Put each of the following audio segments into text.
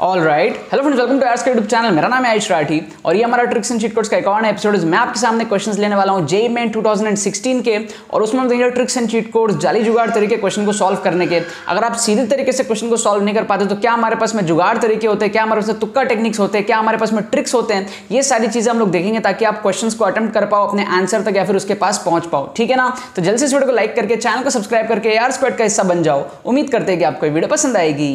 All right hello friends welcome to S YouTube channel मेरा नाम है आयुष राठी और ये हमारा ट्रिक्स एंड चीट कोड्स का एक और एपिसोड मैं आपके सामने क्वेश्चंस लेने वाला हूँ जे मेन 2016 के और उसमें हम देंगे ट्रिक्स एंड चीट कोड्स जाली जुगाड़ तरीके क्वेश्चन को सॉल्व करने के। अगर आप सीधे तरीके से क्वेश्चन को सॉल्व नहीं कर पाते तो क्या हमारे पास में जुगाड़ तरीके होते हैं? क्या हमारे पास तुक्का टेक्निक्स होते हैं? क्या हमारे पास में ट्रिक्स होते हैं? ये सारी चीज़ें हम लोग देखेंगे ताकि आप क्वेश्चन को अटेम्प्ट कर पाओ, अपने आंसर तक या फिर उसके पास पहुँच पाओ। ठीक है ना? तो जल्द से इस वीडियो को लाइक करके चैनल को सब्सक्राइब करके, यार स्क्वाड का हिस्सा बन जाओ। उम्मीद करते हैं कि आपको वीडियो पसंद आएगी।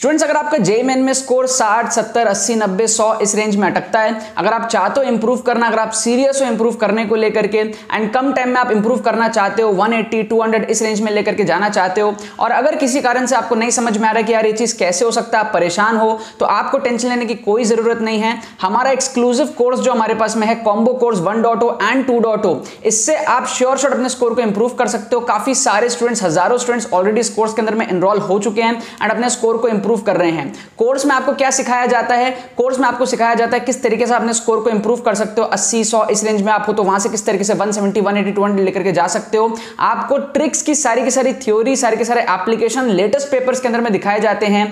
स्टूडेंट्स अगर आपका जे मेन में स्कोर 60, 70, 80, 90, 100 इस रेंज में अटकता है अगर आप चाहते हो इंप्रूव करना अगर आप सीरियस हो इंप्रूव करने को लेकर के एंड कम टाइम में आप इंप्रूव करना चाहते हो 180, 200 इस रेंज में लेकर के जाना चाहते हो और अगर किसी कारण से आपको नहीं समझ में आ रहा कि यार ये चीज़ कैसे हो सकता है आप परेशान हो तो आपको टेंशन लेने की कोई ज़रूरत नहीं है। हमारा एक्सक्लूसिव कोर्स जो हमारे पास में है combo course one and two इससे आप श्योर शॉट अपने स्कोर को इंप्रूव कर सकते हो। काफ़ी सारे स्टूडेंट्स हज़ारों स्टूडेंट्स ऑलरेडी इस कोर्स के अंदर में एनरोल हो चुके हैं एंड अपने स्कोर को इंप्रूव कर रहे हैं। कोर्स में आपको क्या सिखाया जाता है? कोर्स में आपको सिखाया जाता है किस तरीके से अपने स्कोर को इंप्रूव कर सकते हो। 80 100 इस रेंज में आप हो तो वहाँ से किस तरीके से 170 180 200 लेकर के जा सकते हो। आपको ट्रिक्स की सारी की सारी थ्योरी सारे के सारे एप्लीकेशन लेटेस्ट पेपर्स के अंदर में दिखाए जाते हैं।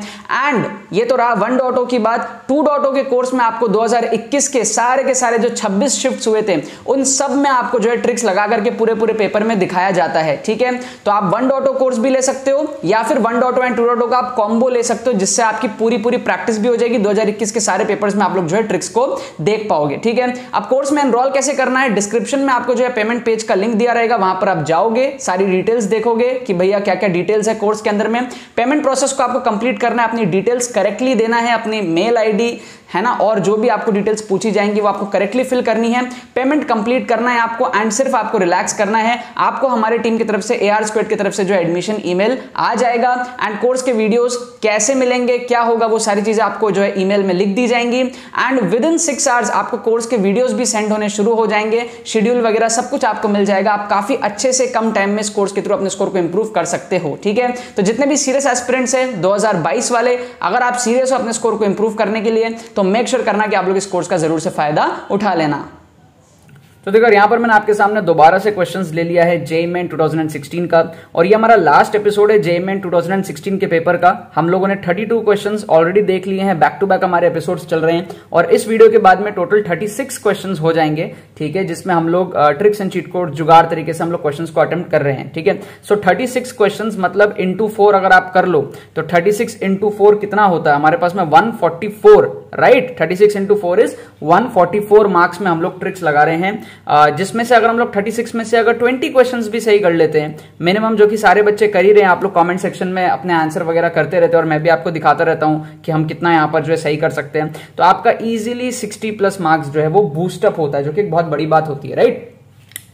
एंड ये तो रहा वन डॉटो की बात। टू डॉटो के कोर्स में आपको 2021 के सारे के सारे जो 26 शिफ्ट हुए थे, उन सब में आपको जो है ट्रिक्स लगा करके पूरे पूरे पेपर में दिखाया जाता है, ठीक है? तो आप वन डॉटो कोर्स भी ले सकते हो, या फिर one dot o and two dot o का आप कॉम्बो ले सकते हो। जिससे आपकी पूरी पूरी प्रैक्टिस भी हो जाएगी। 2021 के सारे पेपर्स में आप लोग जो है ट्रिक्स को देख पाओगे, ठीक है? अब कोर्स में एनरोल कैसे करना है, डिस्क्रिप्शन में आपको जो है पेमेंट पेज का लिंक दिया रहेगा, वहाँ पर आप जाओगे, सारी डिटेल्स देखोगे कि भैया क्या क्या डिटेल्स है कोर्स के अंदर में। पेमेंट प्रोसेस को आपको कंप्लीट करना है, अपनी डिटेल्स करेक्टली देना है, अपनी मेल आईडी है ना? और जो भी आपको डिटेल्स पूछी जाएँगी, वो आपको करेक्टली फिल करनी है। पेमेंट कंप्लीट करना है आपको एंड सिर्फ़ आपको रिलैक्स करना है। आपको हमारे टीम की तरफ़ से ए आर स्क्वेड की तरफ़ से जो एडमिशन ईमेल आ जाएगा एंड कोर्स के वीडियोस कैसे मिलेंगे, क्या होगा, वो सारी चीज़ें आपको जो है ईमेल में लिख दी जाएँगी। And within six hours आपको कोर्स के वीडियोस भी सेंड होने शुरू हो जाएँगे। शेड्यूल वगैरह सब कुछ आपको मिल जाएगा। आप काफ़ी अच्छे से कम टाइम में इस कोर्स के थ्रू अपने स्कोर को इंप्रूव कर सकते हो, ठीक है? तो जितने भी सीरियस एस्पिरेंट्स है 2022 वाले, अगर आप सीरियस हो अपने स्कोर को इंप्रूव करने के लिए तो मेक श्योर sure करना कि आप लोग इस कोर्स का ज़रूर से फ़ायदा उठा लेना। तो देखो यहाँ पर मैंने आपके सामने दोबारा से क्वेश्चंस ले लिया है जे मेन 2016 का, और ये हमारा लास्ट एपिसोड है जे मेन 2016 के पेपर का। हम लोगों ने 32 क्वेश्चंस ऑलरेडी देख लिए हैं बैक टू बैक हमारे एपिसोड्स चल रहे हैं, और इस वीडियो के बाद में टोटल 36 क्वेश्चंस हो जाएँगे, ठीक है, जिसमें हम लोग ट्रिक्स एंड चीट कोड जुगाड़ तरीके से हम लोग क्वेश्चन को अटेम्प्ट कर रहे हैं, ठीक है? सो थर्टी सिक्स क्वेश्चन मतलब इंटू फोर अगर आप कर लो तो थर्टी सिक्स इंटू फोर कितना होता है? हमारे पास में one forty four right thirty six into four is one forty four marks में हम लोग ट्रिक्स लगा रहे हैं। जिसमें से अगर हम लोग 36 में से अगर 20 क्वेश्चंस भी सही कर लेते हैं मिनिमम जो कि सारे बच्चे कर ही रहे हैं, आप लोग कमेंट सेक्शन में अपने आंसर वगैरह करते रहते हैं और मैं भी आपको दिखाता रहता हूँ कि हम कितना यहाँ पर जो है सही कर सकते हैं। तो आपका इजिली सिक्सटी प्लस मार्क्स जो है वो बूस्टअप होता है, जो कि बहुत बड़ी बात होती है राइट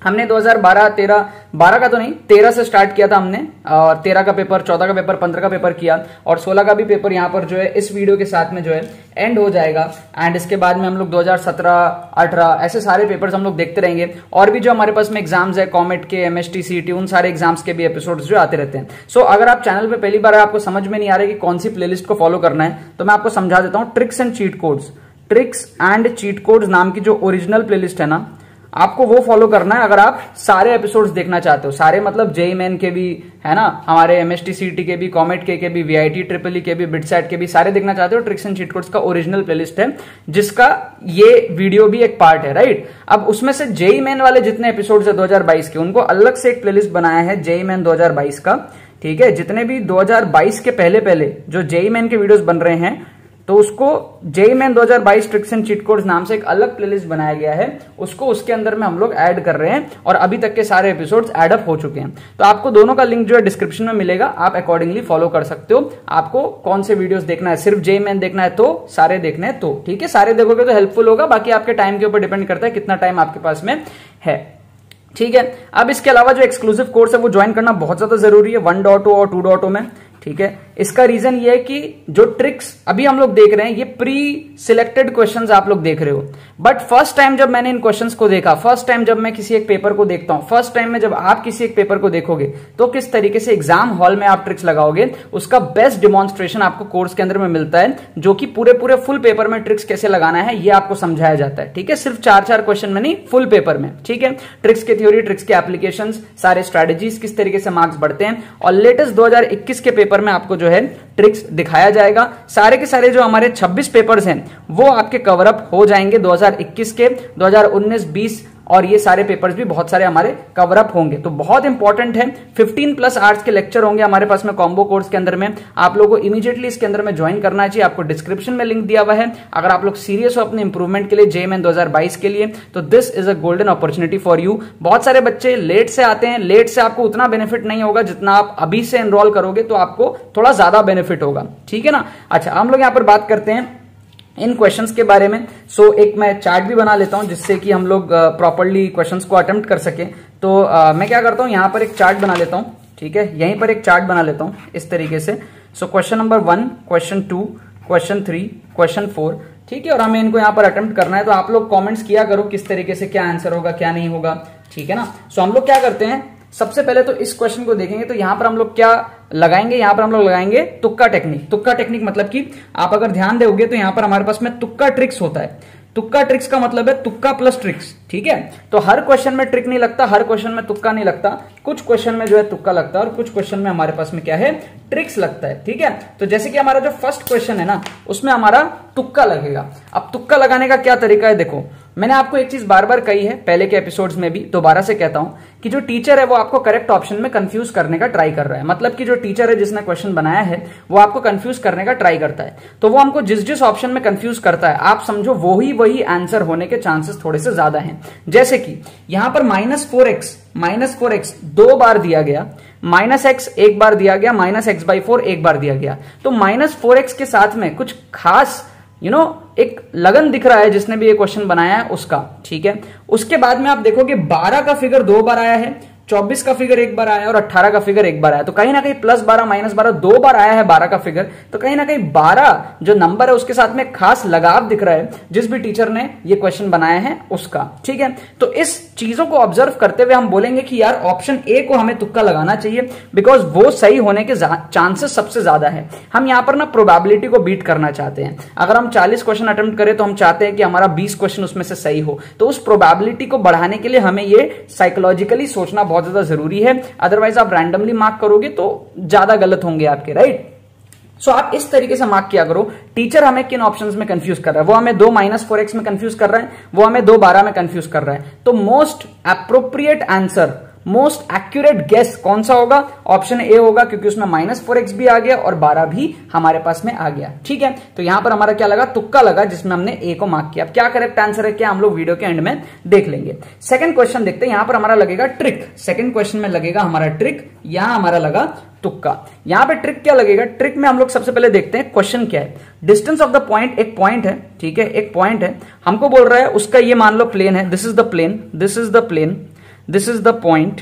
हमने 2012 13 12 का तो नहीं 13 से स्टार्ट किया था हमने और 13 का पेपर 14 का पेपर 15 का पेपर किया और 16 का भी पेपर यहाँ पर जो है इस वीडियो के साथ में जो है एंड हो जाएगा। एंड इसके बाद में हम लोग 2017 18 ऐसे सारे पेपर्स हम लोग देखते रहेंगे। और भी जो हमारे पास में एग्ज़ाम्स है कॉमेट के एमएसटी सीटी उन सारे एग्ज़ाम्स के भी एपिसोड जो आते रहते हैं। सो so, अगर आप चैनल पर पहली बार आपको समझ में नहीं आ रहा कि कौन सी प्लेलिस्ट को फॉलो करना है तो मैं आपको समझा देता हूँ tricks and cheat codes tricks and cheat codes नाम की जो ओरिजिनल प्लेलिस्ट है ना आपको वो फॉलो करना है अगर आप सारे एपिसोड्स देखना चाहते हो। सारे मतलब जेई मैन के भी, है ना? हमारे एम एस के भी कॉमेट के के भी वीआईटी ट्रिपल के भी बिटसेट के भी, सारे देखना चाहते हो। ट्रिक्स एंड चीटकोड्स का ओरिजिनल प्लेलिस्ट है, जिसका ये वीडियो भी एक पार्ट है राइट अब उसमें से जेई मैन वाले जितने एपिसोड है 2022 के, उनको अलग से एक प्लेलिस्ट बनाया है जेई मैन दो हज़ार बाईस का, ठीक है? जितने भी 2022 के पहले पहले जो जेई मैन के वीडियोस बन रहे हैं तो उसको JEE main 2022 tricks and cheat नाम से एक अलग प्लेलिस्ट बनाया गया है। उसको उसके अंदर में हम लोग ऐड कर रहे हैं और अभी तक के सारे एपिसोड्स एडअप हो चुके हैं। तो आपको दोनों का लिंक जो है डिस्क्रिप्शन में मिलेगा। आप अकॉर्डिंगली फॉलो कर सकते हो। आपको कौन से वीडियोस देखना है? सिर्फ़ जेई मैन देखना है तो सारे देखने तो। ठीक है? सारे देखोगे तो हेल्पफुल होगा। बाकी आपके टाइम के ऊपर डिपेंड करता है कितना टाइम आपके पास में है। ठीक है? अब इसके अलावा जो एक्सक्लूसिव कोर्स है, वो ज्वाइन करना बहुत ज़्यादा ज़रूरी है। वन डॉट ओ और टू डॉट ओ में। ठीक है? इसका रीजन ये है कि जो ट्रिक्स अभी हम लोग देख रहे हैं, ये प्री सिलेक्टेड क्वेश्चंस आप लोग देख रहे हो। बट फ़र्स्ट टाइम जब मैंने इन क्वेश्चंस को देखा फ़र्स्ट टाइम जब मैं किसी एक पेपर को देखता हूँ फ़र्स्ट टाइम में जब आप किसी एक पेपर को देखोगे तो किस तरीके से एग्ज़ाम हॉल में आप ट्रिक्स लगाओगे, उसका बेस्ट डिमॉन्स्ट्रेशन आपको कोर्स के अंदर में मिलता है, जो कि पूरे पूरे फुल पेपर में ट्रिक्स कैसे लगाना है, ये आपको समझाया जाता है, ठीक है? सिर्फ़ चार चार क्वेश्चन में नहीं फुल पेपर में, ठीक है? ट्रिक्स के थ्योरी ट्रिक्स के एप्लीकेशन सारे स्ट्रेटेजीज किस तरीके से मार्क्स बढ़ते हैं, और लेटेस्ट दो हज़ार इक्कीस के पेपर में आपको जो है ट्रिक्स दिखाया जाएगा। सारे के सारे जो हमारे 26 पेपर्स हैं, वो आपके कवरअप हो जाएँगे 2021 के। 2019 20 और ये सारे पेपर्स भी बहुत सारे हमारे कवर अप होंगे। तो बहुत इंपॉर्टेंट है। 15 प्लस आर्ट्स के लेक्चर होंगे हमारे पास में कॉम्बो कोर्स के अंदर में। आप लोगों को इमीडिएटली इसके अंदर में ज्वाइन करना चाहिए आपको डिस्क्रिप्शन में लिंक दिया हुआ है। अगर आप लोग सीरियस हो अपने इंप्रूवमेंट के लिए जेएमएन 2022 के लिए तो this is a golden opportunity for you बहुत सारे बच्चे लेट से आते हैं। लेट से आपको उतना बेनिफिट नहीं होगा जितना आप अभी से एनरोल करोगे तो आपको थोड़ा ज़्यादा बेनिफिट होगा। ठीक है ना? अच्छा हम लोग यहाँ पर बात करते हैं। इन क्वेश्चंस के बारे में। सो so, एक मैं चार्ट भी बना लेता हूँ जिससे कि हम लोग प्रॉपरली क्वेश्चंस को अटेम्प्ट कर सके। तो आ, मैं क्या करता हूँ? यहाँ पर एक चार्ट बना लेता हूँ ठीक है? यहीं पर एक चार्ट बना लेता हूँ इस तरीके से। So question number one question two question three question four ठीक है? और हमें इनको यहाँ पर अटेम्प्ट करना है। तो आप लोग कॉमेंट्स किया करो किस तरीके से क्या आंसर होगा क्या नहीं होगा ठीक है ना? सो so, हम लोग क्या करते हैं? सबसे पहले तो इस क्वेश्चन को देखेंगे तो यहाँ पर हम लोग क्या लगाएँगे? यहाँ पर हम लोग लगाएँगे तुक्का टेक्निक तुक्का टेक्निक मतलब कि आप अगर ध्यान दोगे तो यहाँ पर हमारे पास में तुक्का ट्रिक्स होता है। तुक्का ट्रिक्स का मतलब है तुक्का प्लस ट्रिक्स ठीक है? तो हर क्वेश्चन में ट्रिक नहीं लगता, हर क्वेश्चन में तुक्का नहीं लगता। कुछ क्वेश्चन में जो है तुक्का लगता है और कुछ क्वेश्चन में हमारे पास में क्या है? ट्रिक्स लगता है, ठीक है? तो जैसे कि हमारा जो फ़र्स्ट क्वेश्चन है ना, उसमें हमारा तुक्का लगेगा। अब तुक्का लगाने का क्या तरीका है, देखो। मैंने आपको एक चीज़ बार बार कही है पहले के एपिसोड्स में भी दोबारा से कहता हूँ कि जो टीचर है वो आपको करेक्ट ऑप्शन में कंफ्यूज करने का ट्राई कर रहा है। मतलब कि जो टीचर है जिसने क्वेश्चन बनाया है वो आपको कंफ्यूज करने का ट्राई करता है। तो वो हमको जिस जिस ऑप्शन में कंफ्यूज करता है आप समझो वो ही वही आंसर होने के चांसेस थोड़े से ज़्यादा है। जैसे कि यहाँ पर minus four X minus four X दो बार दिया गया माइनस एक्स एक बार दिया गया माइनस एक्स बाई फोर एक बार दिया गया। तो माइनस फोर एक्स के साथ में कुछ खास यू you नो know, एक लगन दिख रहा है, जिसने भी ये क्वेश्चन बनाया है, उसका, ठीक है? उसके बाद में आप देखोगे 12 का फिगर दो बार आया है चौबीस का फिगर एक बार आया और अट्ठारह का फिगर एक बार आया। तो कहीं ना कहीं प्लस बारह माइनस बारह, दो बार आया है बारह का फिगर। तो कहीं ना कहीं बारह जो नंबर है, उसके साथ में खास लगाव दिख रहा है, जिस भी टीचर ने ये क्वेश्चन बनाया है, उसका। ठीक है? तो इस चीज़ों को ऑब्ज़र्व करते हुए हम बोलेंगे कि यार ऑप्शन ए को हमें तुक्का लगाना चाहिए बिकॉज़ वो सही होने के चांसेस सबसे ज़्यादा है। हम यहाँ पर ना प्रोबेबिलिटी को बीट करना चाहते हैं। अगर हम चालीस क्वेश्चन अटेम्प्ट करें तो हम चाहते हैं कि हमारा बीस क्वेश्चन उसमें से सही हो। तो उस प्रोबेबिलिटी को बढ़ाने के लिए हमें ये साइकोलॉजिकली सोचना बहुत ज़्यादा ज़रूरी है। अदरवाइज़ आप रैंडमली मार्क करोगे तो ज़्यादा गलत होंगे आपके राइट सो so, आप इस तरीके से मार्क किया करो। टीचर हमें किन ऑप्शंस में कंफ्यूज कर रहा है? वो हमें दो माइनस फोर एक्स में कंफ्यूज कर रहा है वो हमें दो बारह में कंफ्यूज कर रहा है। तो most appropriate answer most accurate guess कौन सा होगा? ऑप्शन ए होगा, क्योंकि उसमें माइनस फोर एक्स भी आ गया और बारह भी हमारे पास में आ गया। ठीक है? तो यहाँ पर हमारा क्या लगा? तुक्का लगा, जिसमें हमने ए को मार्क किया। अब क्या करेक्ट आंसर है? क्या हम लोग वीडियो के एंड में देख लेंगे। सेकंड क्वेश्चन देखते हैं। यहाँ पर हमारा लगेगा ट्रिक सेकंड क्वेश्चन में लगेगा हमारा ट्रिक यहाँ हमारा लगा तुक्का। यहाँ पे ट्रिक क्या लगेगा? ट्रिक में हम लोग सबसे पहले देखते हैं क्वेश्चन क्या है। डिस्टेंस ऑफ़ द पॉइंट एक पॉइंट है, ठीक है? एक पॉइंट है। हमको बोल रहा है, उसका ये मान लो प्लेन है। This is the plane this is the plane this is the point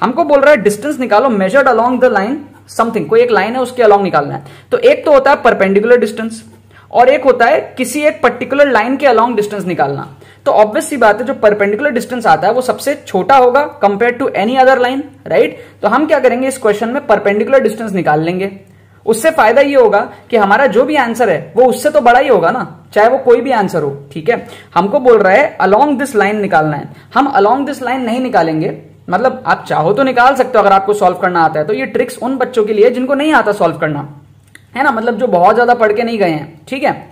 हमको बोल रहा है डिस्टेंस निकालो measured along the line something कोई एक लाइन है, उसके अलोंग निकालना है। तो एक तो होता है परपेंडिकुलर डिस्टेंस और एक होता है किसी एक पर्टिकुलर लाइन के अलोंग डिस्टेंस निकालना। तो ऑब्वियस सी बात है, जो परपेंडिकुलर डिस्टेंस आता है, वो सबसे छोटा होगा compare to any other line right तो हम क्या करेंगे, इस क्वेश्चन में परपेंडिकुलर डिस्टेंस निकाल लेंगे। उससे फ़ायदा ये होगा कि हमारा जो भी आंसर है, वो उससे तो बड़ा ही होगा ना। चाहे वो कोई भी आंसर हो, ठीक है? हमको बोल रहा है अलोंग दिस लाइन निकालना है। हम अलोंग दिस लाइन नहीं निकालेंगे। मतलब आप चाहो तो निकाल सकते हो अगर आपको सॉल्व करना आता है। तो ये ट्रिक्स उन बच्चों के लिए जिनको नहीं आता सॉल्व करना। है ना? मतलब जो बहुत ज़्यादा पढ़ के नहीं गए हैं, ठीक है?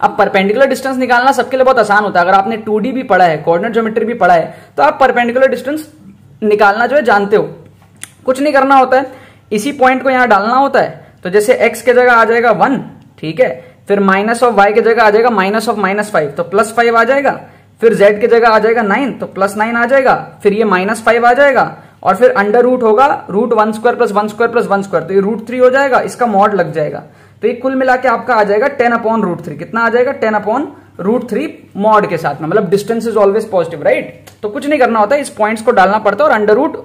अब परपेंडिकुलर डिस्टेंस निकालना सबके लिए बहुत आसान होता है। अगर आपने टू भी पढ़ा है कोऑर्डिनेट ज्योमेट्री भी पढ़ा है तो आप परपेंडिकुलर डिस्टेंस निकालना जो है जानते हो। कुछ नहीं करना होता है। इसी पॉइंट को यहाँ डालना होता है तो जैसे एक्स के जगह आ जाएगा वन ठीक है, फिर माइनस ऑफ़ वाई के जगह आ जाएगा माइनस ऑफ़ माइनस फाइव तो प्लस फाइव आ जाएगा, फिर z की जगह आ जाएगा नाइन तो प्लस नाइन आ जाएगा, फिर ये माइनस फाइव आ जाएगा, और फिर अंडर रूट होगा root one square plus one square plus one square तो ये रूट थ्री हो जाएगा, इसका मॉड लग जाएगा तो ये कुल मिला के आपका आ जाएगा टेन अपॉन रूट थ्री कितना आ जाएगा ten upon root three mod के साथ में मतलब distance is always positive right तो कुछ नहीं करना होता, इस पॉइंट्स को डालना पड़ता है और अंडर रूट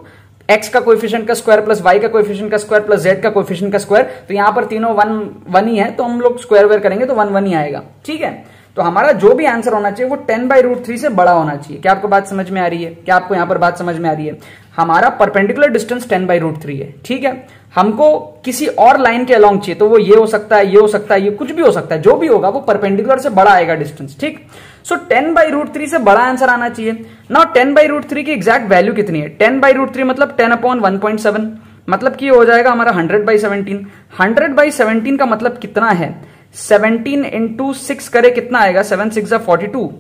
एक्स का कोएफिशिएंट का स्क्वायर प्लस वाई का कोएफिशिएंट का स्क्वायर प्लस जेड का कोएफिशिएंट का स्क्वायर तो यहाँ पर तीनों वन वन ही है तो हम लोग स्क्वायर वेयर करेंगे तो वन वन ही आएगा। ठीक है? तो हमारा जो भी आंसर होना चाहिए वो टेन बाई रूट थ्री से बड़ा होना चाहिए। क्या आपको बात समझ में आ रही है? क्या आपको यहाँ पर बात समझ में आ रही है? हमारा perpendicular distance ten by root three है। ठीक है? हमको किसी और लाइन के अलोंग चाहिए तो वो ये हो सकता है, ये हो सकता है, ये कुछ भी हो सकता है, जो भी होगा वो परपेंडिकुलर से बड़ा आएगा डिस्टेंस ठीक? So ten by root three से बड़ा आंसर आना चाहिए। ना टेन बाई रूट थ्री की एग्जैक्ट वैल्यू कितनी है? टेन बाई रूट थ्री मतलब ten upon one point seven मतलब कि हो जाएगा हमारा hundred by seventeen hundred by seventeen का मतलब कितना है? सेवनटीन इंटू सिक्स करे कितना आएगा? सेवन सिक्स फोर्टी टू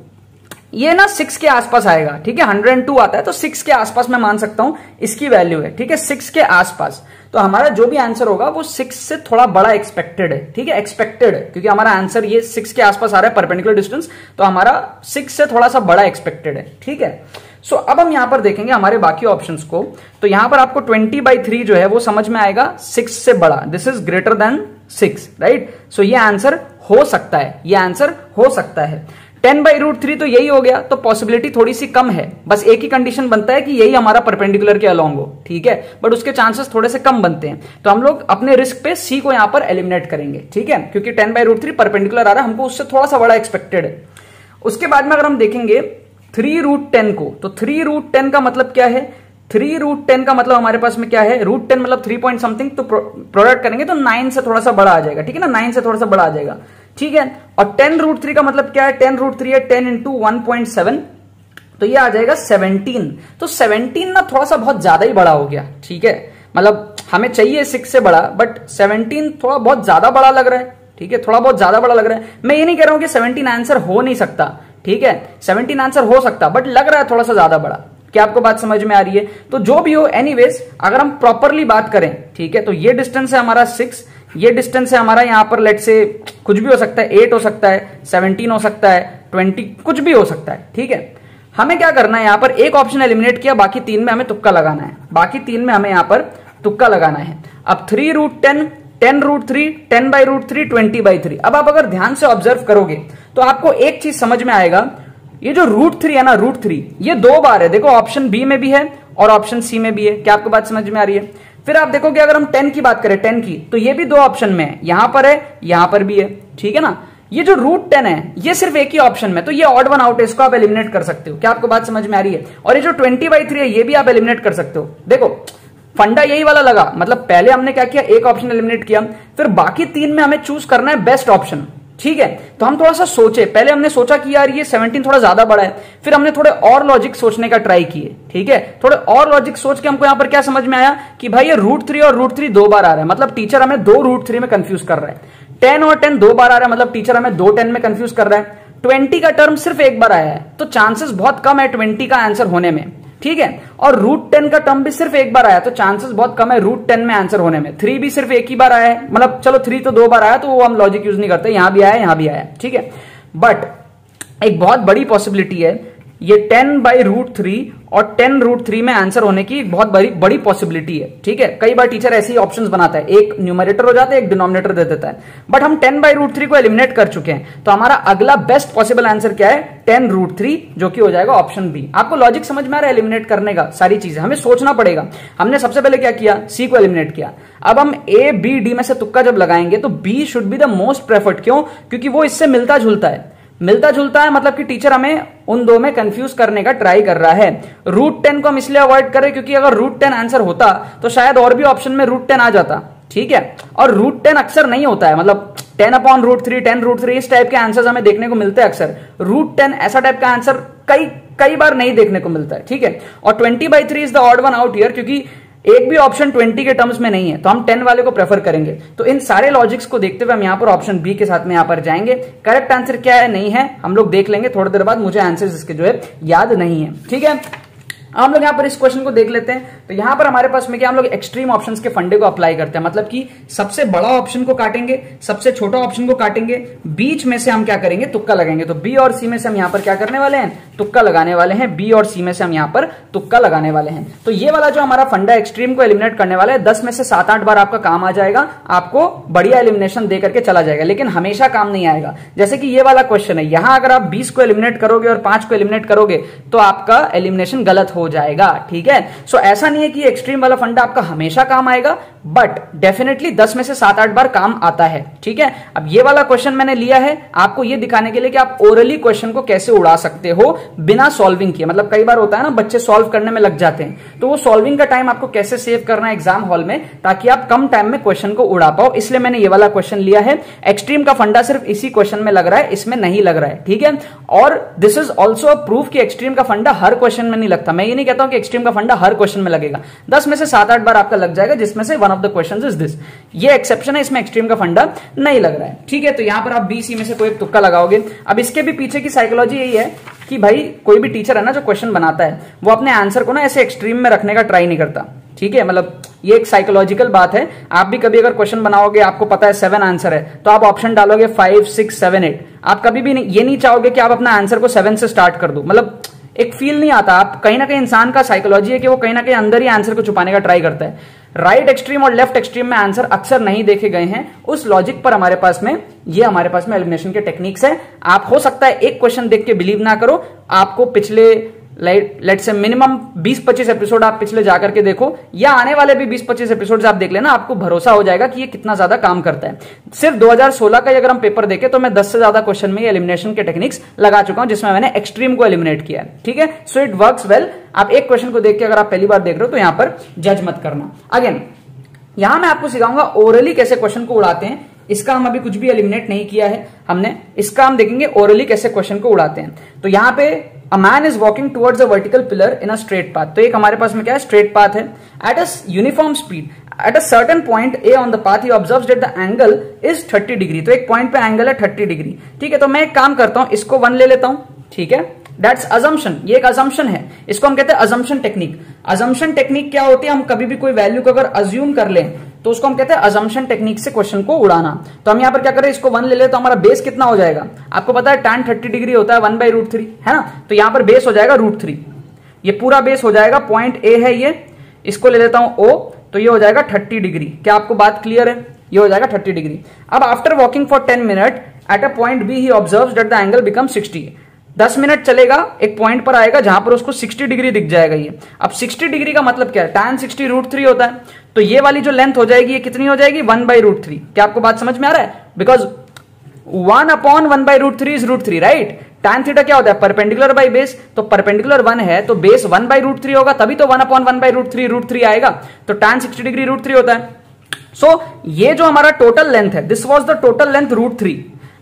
ये ना सिक्स के आसपास आएगा, ठीक है? हंड्रेड एंड टू आता है तो सिक्स के आसपास मैं मान सकता हूँ, इसकी वैल्यू है, ठीक है? सिक्स के आसपास। तो हमारा जो भी आंसर होगा वो सिक्स से थोड़ा बड़ा एक्सपेक्टेड है ठीक है? एक्सपेक्टेड है क्योंकि हमारा आंसर ये सिक्स के आसपास आ रहा है परपेंडिकुलर डिस्टेंस तो हमारा सिक्स से थोड़ा सा बड़ा एक्सपेक्टेड है ठीक है? सो so, अब हम यहाँ पर देखेंगे हमारे बाकी ऑप्शन को। तो यहाँ पर आपको 20 बाई थ्री जो है वो समझ में आएगा सिक्स से बड़ा। This is greater than six right so ये आंसर हो सकता है ये आंसर हो सकता है। टेन बाई रूट थ्री तो यही हो गया तो पॉसिबिलिटी थोड़ी सी कम है। बस एक ही कंडीशन बनता है कि यही हमारा परपेंडिकुलर के अलोंग हो, ठीक है? बट उसके चांसेस थोड़े से कम बनते हैं। तो हम लोग अपने रिस्क पे सी को यहाँ पर एलिमिनेट करेंगे, ठीक है? क्योंकि ten by root three perpendicular आ रहा है, हमको उससे थोड़ा सा बड़ा एक्सपेक्टेड है। उसके बाद में अगर हम देखेंगे थ्री रूट टेन को तो थ्री रूट टेन का मतलब क्या है? थ्री रूट टेन का मतलब हमारे पास में क्या है? रूट टेन मतलब थ्री पॉइंट समथिंग तो प्रोडक्ट करेंगे तो नाइन से थोड़ा सा बड़ा आ जाएगा, ठीक है ना? नाइन से थोड़ा सा बड़ा आ जाएगा, ठीक है? और टेन रूट थ्री का मतलब क्या है? टेन रूट थ्री है, ten into one point seven. तो ये आ जाएगा सेवनटीन। तो सेवनटीन ना थोड़ा सा बहुत ज़्यादा ही बड़ा हो गया, ठीक है? मतलब हमें चाहिए सिक्स से बड़ा बट सेवनटीन थोड़ा बहुत ज़्यादा बड़ा लग रहा है, ठीक है? थोड़ा बहुत ज़्यादा बड़ा लग रहा है। मैं ये नहीं कह रहा हूँ कि सेवनटीन आंसर हो नहीं सकता, ठीक है? सेवनटीन आंसर हो सकता बट लग रहा है थोड़ा सा ज़्यादा बड़ा। क्या आपको बात समझ में आ रही है? तो जो भी हो एनीवेज अगर हम प्रॉपरली बात करें, ठीक है? तो ये डिस्टेंस है हमारा सिक्स ये डिस्टेंस है हमारा, यहाँ पर लेट से कुछ भी हो सकता है एट हो सकता है सेवनटीन हो सकता है ट्वेंटी कुछ भी हो सकता है, ठीक है? हमें क्या करना है, यहाँ पर एक ऑप्शन एलिमिनेट किया, बाकी तीन में हमें तुक्का लगाना है। बाकी तीन में हमें यहाँ पर तुक्का लगाना है। अब three root ten ten root three ten by root three twenty by three अब आप अगर ध्यान से ऑब्ज़र्व करोगे तो आपको एक चीज़ समझ में आएगा, ये जो रूट थ्री है ना रूट थ्री ये दो बार है। देखो ऑप्शन बी में भी है और ऑप्शन सी में भी है। क्या आपको बात समझ में आ रही है? फिर आप देखोगे अगर हम टेन की बात करें टेन की तो ये भी दो ऑप्शन में है। यहाँ पर है, यहाँ पर भी है। ठीक है ना? ये जो रूट टेन है, ये सिर्फ़ एक ही ऑप्शन में तो ये ऑड वन आउट है, इसको आप एलिमिनेट कर सकते हो। क्या आपको बात समझ में आ रही है? और ये जो ट्वेंटी बाई थ्री है, ये भी आप एलिमिनेट कर सकते हो। देखो, फंडा यही वाला लगा। मतलब पहले हमने क्या किया? एक ऑप्शन एलिमिनेट किया। फिर बाकी तीन में हमें चूज़ करना है बेस्ट ऑप्शन ठीक है? तो हम थोड़ा सा सोचे। पहले हमने सोचा कि यार ये 17 थोड़ा ज़्यादा बड़ा है। फिर हमने थोड़े और लॉजिक सोचने का ट्राई किए, ठीक है? थोड़े और लॉजिक सोच के हमको यहाँ पर क्या समझ में आया कि भाई ये रूट थ्री और रूट थ्री दो बार आ रहा है। मतलब टीचर हमें दो रूट थ्री में कंफ्यूज कर रहा है। टेन और टेन दो बार आ रहा है मतलब टीचर हमें दो टेन में कंफ्यूज कर रहा है। ट्वेंटी का टर्म सिर्फ़ एक बार आया है तो चांसेस बहुत कम है ट्वेंटी का आंसर होने में। ठीक है? और रूट टेन का टर्म भी सिर्फ़ एक बार आया तो चांसेस बहुत कम है रूट टेन में आंसर होने में। थ्री भी सिर्फ़ एक ही बार आया है। मतलब चलो थ्री तो दो बार आया तो वो हम लॉजिक यूज़ नहीं करते। यहाँ भी आया, यहाँ भी आया, ठीक है? बट एक बहुत बड़ी पॉसिबिलिटी है, ये टेन बाई रूट थ्री और टेन रूट थ्री में आंसर होने की बहुत बड़ी बड़ी पॉसिबिलिटी है, ठीक है? कई बार टीचर ऐसे ऑप्शंस बनाता है, एक न्यूमरेटर हो जाता है, एक डिनोमिनेटर दे देता है। बट हम टेन बाई रूट थ्री को एलिमिनेट कर चुके हैं तो हमारा अगला बेस्ट पॉसिबल आंसर क्या है? टेन रूट थ्री जो कि हो जाएगा ऑप्शन बी आपको लॉजिक समझ में आ रहा है एलिमिनेट करने का, सारी चीज़ें। हमें सोचना पड़ेगा। हमने सबसे पहले क्या किया? सी को एलिमिनेट किया। अब हम ए बी डी में से तुक्का जब लगाएँगे तो B should be the most preferred क्यों? क्योंकि वो इससे मिलता जुलता है। मिलता जुलता है मतलब कि टीचर हमें उन दो में कंफ्यूज करने का ट्राई कर रहा है। रूट टेन को हम इसलिए अवॉइड करें क्योंकि अगर रूट टेन आंसर होता तो शायद और भी ऑप्शन में रूट टेन आ जाता। ठीक है? और रूट टेन अक्सर नहीं होता है मतलब ten upon root three ten root three इस टाइप के आंसर हमें देखने को मिलते हैं अक्सर। रूट टेन ऐसा टाइप का आंसर कई कई बार नहीं देखने को मिलता है, ठीक है? और twenty by three is the odd one out here क्योंकि एक भी ऑप्शन 20 के टर्म्स में नहीं है तो हम 10 वाले को प्रेफर करेंगे। तो इन सारे लॉजिक्स को देखते हुए हम यहाँ पर ऑप्शन बी के साथ में यहाँ पर जाएँगे। करेक्ट आंसर क्या है? नहीं है। हम लोग देख लेंगे। थोड़ी देर बाद मुझे आंसर इसके जो है याद नहीं है। ठीक है? हम लोग यहाँ पर इस क्वेश्चन को देख लेते हैं। तो यहाँ पर हमारे पास में क्या, हम लोग एक्सट्रीम ऑप्शंस के फंडे को अप्लाई करते हैं। मतलब कि सबसे बड़ा ऑप्शन को काटेंगे, सबसे छोटा ऑप्शन को काटेंगे, बीच में से हम क्या करेंगे, तुक्का लगाएँगे। तो बी और सी में से हम यहाँ पर क्या करने वाले हैं? तुक्का लगाने वाले हैं। बी और सी में से हम यहाँ पर तुक्का लगाने वाले हैं। तो ये वाला जो हमारा फंडा एक्सट्रीम को एलिमिनेट करने वाला है, दस में से सात आठ बार आपका काम आ जाएगा, आपको बढ़िया एलिमिनेशन दे करके चला जाएगा। लेकिन हमेशा काम नहीं आएगा। जैसे कि ये वाला क्वेश्चन है, यहाँ अगर आप बीस को एलिमिनेट करोगे और पाँच को एलिमिनेट करोगे तो आपका एलिमिनेशन गलत हो जाएगा ठीक है? सो so, ऐसा नहीं है कि एक्सट्रीम वाला फंडा आपका हमेशा काम आएगा बट डेफिनेटली दस में से सात आठ बार काम आता है ठीक है? अब ये वाला क्वेश्चन मैंने लिया है आपको ये दिखाने के लिए कि आप ओरली क्वेश्चन को कैसे उड़ा सकते हो बिना सॉल्विंग किए। मतलब कई बार होता है ना बच्चे सॉल्व करने में लग जाते हैं। तो वो सॉल्विंग का टाइम आपको कैसे सेव करना है एग्ज़ाम हॉल में ताकि आप कम टाइम में क्वेश्चन को उड़ा पाओ। इसलिए मैंने ये वाला क्वेश्चन लिया है। एक्सट्रीम का फंडा सिर्फ़ इसी क्वेश्चन में लग रहा है इसमें नहीं लग रहा है ठीक है? और दिस इज़ ऑल्सो प्रूफ कि एक्सट्रीम का फंडा हर क्वेश्चन में नहीं लगता। मैं ये नहीं कहता हूँ कि एक्सट्रीम का फंडा हर क्वेश्चन में लगेगा। दस में से सात आठ बार आपका लग जाएगा जिसमें से one of the question is this ये एक्सेप्शन है इसमें एक्सट्रीम का फंडा नहीं लग रहा है। ठीक है तो यहाँ पर आप बी सी में से कोई तुक्का लगाओगे। अब इसके भी पीछे की साइकोलॉजी यही है कि भाई कोई भी टीचर है ना जो क्वेश्चन बनाता है वो अपने आंसर को ना ऐसे एक्सट्रीम में रखने का ट्राई नहीं करता। ठीक है मतलब ये एक साइकोलॉजिकल बात है। आप भी कभी अगर क्वेश्चन बनाओगे आपको पता है सेवन आंसर है तो आप ऑप्शन डालोगे फाइव सिक्स सेवन एट आप कभी भी नहीं, ये नहीं चाहोगे कि आप अपना आंसर को सेवन से स्टार्ट कर दो। मतलब एक फील नहीं आता। आप कहीं ना कहीं इंसान का साइकोलॉजी है कि वो कहीं ना कहीं अंदर ही आंसर को छुपाने का ट्राई करता है। राइट right एक्सट्रीम और लेफ़्ट एक्सट्रीम में आंसर अक्सर नहीं देखे गए हैं। उस लॉजिक पर हमारे पास में, ये हमारे पास में एलिमिनेशन के टेक्निक्स है। आप हो सकता है एक क्वेश्चन देख के बिलीव ना करो। आपको पिछले लेट से मिनिमम 20-25 एपिसोड आप पिछले जाकर के देखो, या आने वाले भी 20-25 एपिसोड आप देख लेना, आपको भरोसा हो जाएगा कि ये कितना ज़्यादा काम करता है। सिर्फ़ 2016 का अगर हम पेपर देखें तो मैं 10 से ज़्यादा क्वेश्चन में एलिमिनेशन के टेक्निक्स लगा चुका हूँ, जिसमें मैंने एक्सट्रीम को एलिमिनेट किया है। ठीक है? सो इट वर्क वेल आप एक क्वेश्चन को देख के अगर आप पहली बार देख रहे हो तो यहाँ पर जज मत करना। अगेन यहाँ मैं आपको सिखाऊँगा ओरली कैसे क्वेश्चन को उड़ाते हैं। इसका हम अभी कुछ भी एलिमिनेट नहीं किया है। हमने इसका हम देखेंगे ओरली कैसे क्वेश्चन को उड़ाते हैं। तो यहाँ पे a man is walking towards a vertical pillar in a straight path तो एक हमारे पास में क्या है? स्ट्रेट पाथ है। At a uniform speed at a certain point A on the path you observe that the angle is 30 degree तो एक पॉइंट पे एंगल है 30 डिग्री ठीक है तो मैं एक काम करता हूँ, इसको वन ले लेता हूँ। ठीक है? दैट्स अजम्पन ये एक अजम्पन है। इसको हम कहते हैं अजम्पन टेक्निक अजम्पन टेक्निक क्या होती है? हम कभी भी कोई वैल्यू को अगर अज्यूम कर लें तो उसको हम कहते हैं अजम्पन टेक्निक से क्वेश्चन को उड़ाना। तो हम यहाँ पर क्या करें इसको वन ले ले तो हमारा बेस कितना हो जाएगा? आपको पता है टेन थर्टी डिग्री होता है वन बाई रूट थ्री है ना? तो यहाँ पर बेस हो जाएगा रूट थ्री ये पूरा बेस हो जाएगा पॉइंट ए है ये। इसको ले लेता हूँ ओ तो ये हो जाएगा थर्टी डिग्री क्या आपको बात क्लियर है? ये हो जाएगा थर्टी डिग्री अब after walking for ten minute at a point B he observe that the angle become sixty दस मिनट चलेगा, एक पॉइंट पर आएगा, जहाँ पर उसको 60 डिग्री दिख जाएगा ये। अब 60 डिग्री का मतलब क्या है? टैन 60 रूट थ्री होता है। तो ये वाली जो लेंथ हो जाएगी ये कितनी हो जाएगी? वन बाई रूट थ्री क्या आपको बात समझ में आ रहा है? Because one upon one by root three is root three right tan theta क्या होता है? परपेंडिकुलर बाई बेस तो परपेंडिकुलर वन है तो base one by root three होगा तभी तो one upon one by root three root three आएगा। तो tan sixty degree root three होता है। सो so, ये जो हमारा टोटल लेंथ है this was the total length root three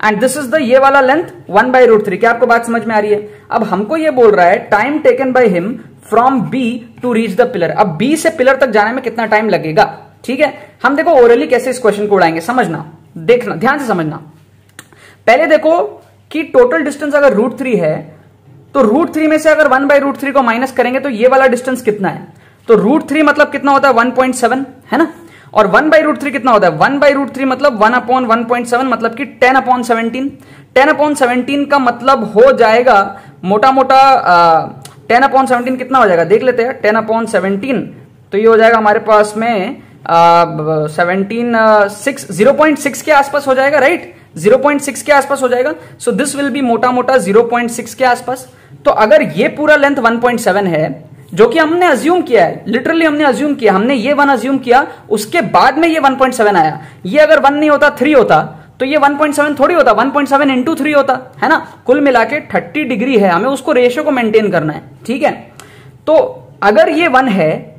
and this is the ये वाला length one by root three क्या आपको बात समझ में आ रही है? अब हमको ये बोल रहा है time taken by him from B to reach the pillar अब बी से पिलर तक जाने में कितना टाइम लगेगा? ठीक है? हम देखो ओरली कैसे इस क्वेश्चन को उड़ाएँगे। समझना। देखना। ध्यान से समझना। पहले देखो कि टोटल डिस्टेंस अगर रूट थ्री है तो रूट थ्री में से अगर वन बाई रूट थ्री को माइनस करेंगे तो ये वाला डिस्टेंस कितना है? तो रूट थ्री मतलब कितना होता है? वन पॉइंट सेवन है ना? और वन बाई रूट थ्री कितना होता है? वन बाई रूट थ्री मतलब one upon one point seven मतलब कि ten upon seventeen ten upon seventeen का मतलब हो जाएगा मोटा मोटा टेन अपॉन सेवनटीन कितना हो जाएगा? देख लेते हैं, टेन अपॉन सेवनटीन। तो ये हो जाएगा हमारे पास में seventeen six, zero point six के आसपास हो जाएगा, राइट? ज़ीरो पॉइंट सिक्स के आसपास हो जाएगा। सो दिस विल बी मोटा मोटा ज़ीरो पॉइंट सिक्स के आसपास। तो अगर ये पूरा लेंथ वन पॉइंट सेवन है, जो कि हमने अज्यूम किया है लिटरली हमने अज्यूम किया, हमने ये वन अज्यूम किया, उसके बाद में ये 1.7 आया। ये अगर वन नहीं होता थ्री होता तो ये 1.7 थोड़ी होता 1.7 पॉइंट सेवन इंटू थ्री होता, है ना? कुल मिला के थर्टी डिग्री है, हमें उसको रेशियो को मेंटेन करना है, ठीक है? तो अगर ये वन है,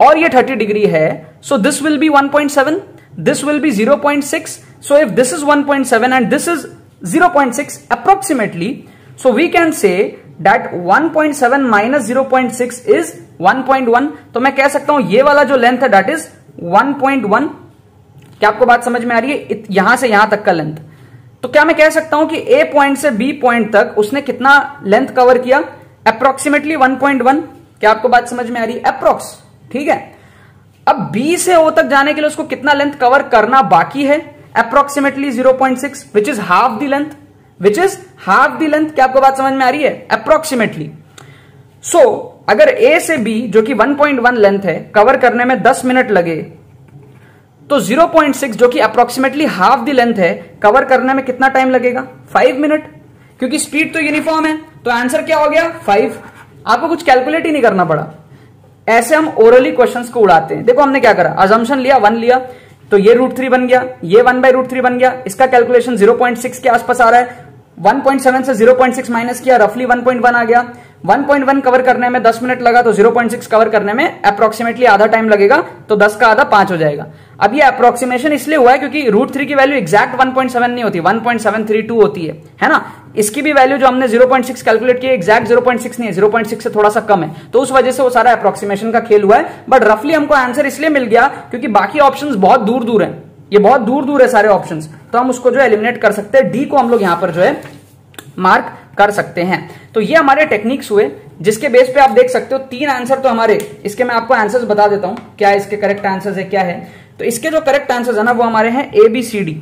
और ये थर्टी डिग्री है so this will be 1.7 this will be 0.6 so if this is 1.7 and this is 0.6 approximately so we can say that 1.7 minus zero is 1.1 तो मैं कह सकता हूँ ये वाला जो लेंथ है डेट इज़ 1.1 क्या आपको बात समझ में आ रही है? यहाँ से यहाँ तक का लेंथ तो क्या मैं कह सकता हूँ कि ए पॉइंट से बी पॉइंट तक उसने कितना लेंथ कवर किया? अप्रोक्सीमेटली 1.1 क्या आपको बात समझ में आ रही है? अप्रोक्स ठीक है? अब बी से ओ तक जाने के लिए उसको कितना लेंथ कवर करना बाकी है? Approximately 0.6 which is half the length which is half the length क्या आपको बात समझ में आ रही है? अप्रोक्सीमेटली सो so, अगर ए से बी जो कि 1.1 लेंथ है कवर करने में 10 मिनट लगे तो 0.6 जो कि अप्रोक्सीमेटली हाफ़ द लेंथ है कवर करने में कितना टाइम लगेगा? 5 मिनट क्योंकि स्पीड तो यूनिफॉर्म है। तो आंसर क्या हो गया? 5 आपको कुछ कैलकुलेट ही नहीं करना पड़ा। ऐसे हम ओरली क्वेश्चन को उड़ाते हैं। देखो हमने क्या करा? अजम्पन लिया वन लिया। तो ये रूट थ्री बन गया। ये वन बाय रूट थ्री बन गया। इसका कैलकुलेशन ज़ीरो पॉइंट सिक्स के आसपास आ रहा है। 1.7 से 0.6 माइनस किया। रफली 1.1 आ गया। 1.1 कवर करने में 10 मिनट लगा तो 0.6 कवर करने में अप्रोक्सीमेटली आधा टाइम लगेगा तो 10 का आधा पाँच हो जाएगा। अब ये अप्रोक्सीमेशन इसलिए हुआ है क्योंकि रूट थ्री की वैल्यू एक्जैक्ट 1.7 नहीं होती 1.732 होती है। है ना? इसकी भी वैल्यू जो हमने 0.6 कैलकुलेट की एक्जैक्ट 0.6 नहीं है 0.6 से थोड़ा सा कम है। तो उस वजह से वो सारा अप्रोक्सीमेशन का खेल हुआ है। बट रफली हमको आंसर इसलिए मिल गया क्योंकि बाकी ऑप्शन बहुत दूर दूर है। ये बहुत दूर दूर है सारे ऑप्शन तो हम उसको जो एलिमिनेट कर सकते हैं। डी को हम लोग यहाँ पर जो है मार्क कर सकते हैं। तो ये हमारे टेक्निक्स हुए, जिसके बेस पे आप देख सकते हो, तीन आंसर तो हमारे, इसके मैं आपको आंसर्स बता देता हूँ, क्या इसके करेक्ट आंसर्स है, क्या है। तो इसके जो करेक्ट आंसर्स है ना, वो हमारे हैं A B C D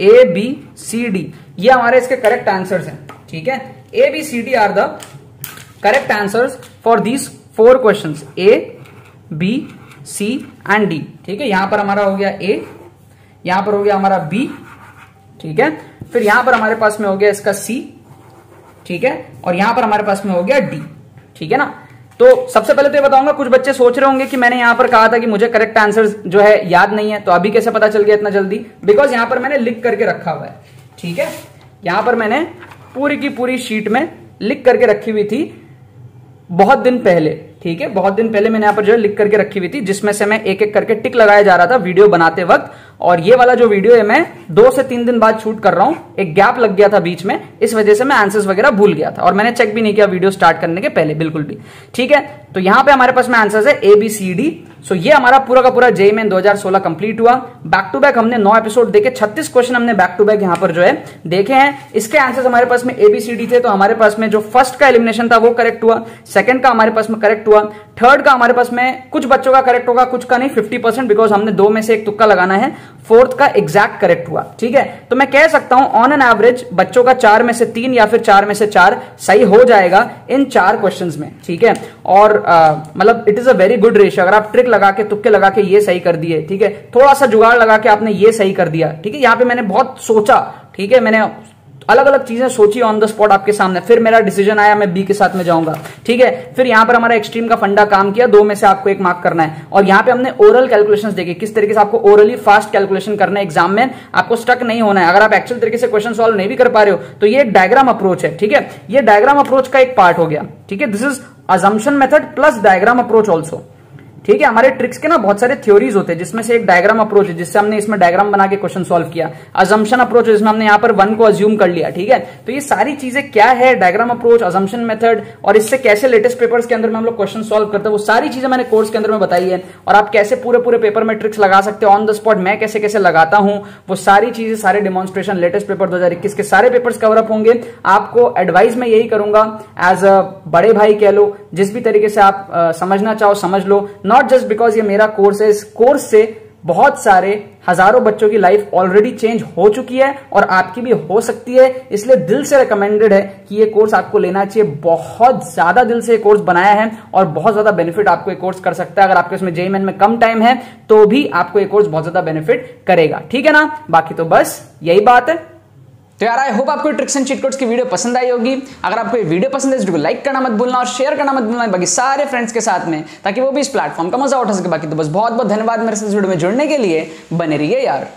A B C D ये हमारे इसके करेक्ट आंसर्स हैं, ठीक है? A B C D are the correct answers for these four question A B C and D ठीक है? यहाँ पर हमारा हो गया ए यहाँ पर हो गया हमारा बी ठीक है? फिर यहाँ पर हमारे पास में हो गया इसका सी ठीक है? और यहाँ पर हमारे पास में हो गया डी ठीक है ना? तो सबसे पहले तो ये बताऊँगा, कुछ बच्चे सोच रहे होंगे कि मैंने यहाँ पर कहा था कि मुझे करेक्ट आंसर जो है याद नहीं है तो अभी कैसे पता चल गया इतना जल्दी? बिकॉज़ यहाँ पर मैंने लिख करके रखा हुआ है, ठीक है? यहाँ पर मैंने पूरी की पूरी शीट में लिख करके रखी हुई थी बहुत दिन पहले, ठीक है? बहुत दिन पहले मैंने यहाँ पर जो है लिख करके रखी हुई थी, जिसमें से मैं एक एक करके टिक लगाया जा रहा था वीडियो बनाते वक्त। और ये वाला जो वीडियो है, मैं दो से तीन दिन बाद शूट कर रहा हूँ। एक गैप लग गया था बीच में, इस वजह से मैं आंसर्स वगैरह भूल गया था। और मैंने चेक भी नहीं किया वीडियो स्टार्ट करने के पहले, बिल्कुल भी। ठीक है? तो यहाँ पे हमारे पास में आंसर्स है A B C D so ये हमारा पूरा का पूरा जे मेन 2016 कंप्लीट हुआ। बैक टू बैक हमने नौ एपिसोड देखे 36 क्वेश्चन हमने बैक टू बैक यहाँ पर जो है देखे हैं। इसके आंसर्स हमारे पास में एबीसीडी थे तो हमारे पास में जो फ़र्स्ट का एलिमिनेशन था वो करेक्ट हुआ सेकंड का हमारे पास में करेक्ट हुआ थर्ड का हमारे पास में कुछ बच्चों का करेक्ट होगा, कुछ का नहीं फिफ्टी परसेंट बिकॉज़ हमने दो में से एक तुक्का लगाना है फोर्थ का एग्जैक्ट करेक्ट हुआ, ठीक है? तो मैं कह सकता हूँ ऑन एन एवरेज बच्चों का चार में से तीन या फिर चार में से चार सही हो जाएगा इन चार क्वेश्चन में, ठीक है? और मतलब it is a very good ratio अगर आप ट्रिक लगा के, तुक्के लगा के ये सही कर दिए, ठीक है? थोड़ा सा जुगाड़ लगा के आपने ये सही कर दिया, ठीक है? यहाँ पे मैंने बहुत सोचा, ठीक है? मैंने अलग अलग चीज़ें सोची ऑन द स्पॉट आपके सामने। फिर मेरा डिसीज़न आया, मैं बी के साथ में जाऊँगा, ठीक है? फिर यहाँ पर हमारा एक्सट्रीम का फंडा काम किया, दो में से आपको एक मार्क करना है। और यहाँ पे हमने ओरल कैलकुलेशंस देखे, किस तरीके से आपको ओरली फास्ट कैलकुलेशन करना है एग्ज़ाम में, आपको स्टक नहीं होना है। अगर आप एक्चुअल तरीके से क्वेश्चन सॉल्व नहीं भी कर पा रहे हो तो ये डायग्राम अप्रोच है, ठीक है? ये डायग्राम अप्रोच का एक पार्ट हो गया, ठीक है? This is assumption method plus diagram approach also ठीक है, हमारे ट्रिक्स के ना बहुत सारे थ्योरीज होते हैं, जिसमें से एक डायग्राम अप्रोच है, जिससे हमने इसमें डायग्राम बना के क्वेश्चन सॉल्व किया। अजम्पन अप्रोच जिसमें हमने यहाँ पर वन को अज्यूम कर लिया, ठीक है? तो ये सारी चीज़ें क्या है? डायग्राम अप्रोच अजम्पन मेथड और इससे कैसे लेटेस्ट पेपर्स के अंदर में हम लोग क्वेश्चन सॉल्व करते हैं, वो सारी चीज़ें मैंने कोर्स के अंदर में बताई है। और आप कैसे पूरे पूरे पेपर में ट्रिक्स लगा सकते हो? ऑन द स्पॉट मैं कैसे कैसे लगाता हूँ? वो सारी चीज़ें, सारे डिमॉन्स्ट्रेशन लेटेस्ट पेपर दो हज़ार इक्कीस के सारे पेपर्स कवर अप होंगे। आपको एडवाइस मैं यही करूँगा एज अ बड़े भाई कह लो जिस भी तरीके से आप समझना चाहो, समझ लो। नॉट जस्ट बिकॉज़ ये मेरा कोर्स है, इस कोर्स से बहुत सारे हज़ारों बच्चों की लाइफ ऑलरेडी चेंज हो चुकी है और आपकी भी हो सकती है। इसलिए दिल से रिकमेंडेड है कि ये कोर्स आपको लेना चाहिए। बहुत ज़्यादा दिल से ये कोर्स बनाया है और बहुत ज़्यादा बेनिफिट आपको ये कोर्स कर सकता है। अगर आपके उसमें जेईमेन में कम टाइम है तो भी आपको ये कोर्स बहुत ज़्यादा बेनिफिट करेगा। ठीक है ना? बाकी तो बस यही बात है। तो यार आई होप आपको ट्रिक्स एंड चीट कोड्स की वीडियो पसंद आई होगी। अगर आपको ये वीडियो पसंद है तो लाइक करना मत भूलना और शेयर करना मत भूलना बाकी सारे फ्रेंड्स के साथ में, ताकि वो भी इस प्लेटफॉर्म का मज़ा उठा सके। बाकी तो बस बहुत बहुत धन्यवाद मेरे इस वीडियो में जुड़ने के लिए। बने रहिए यार।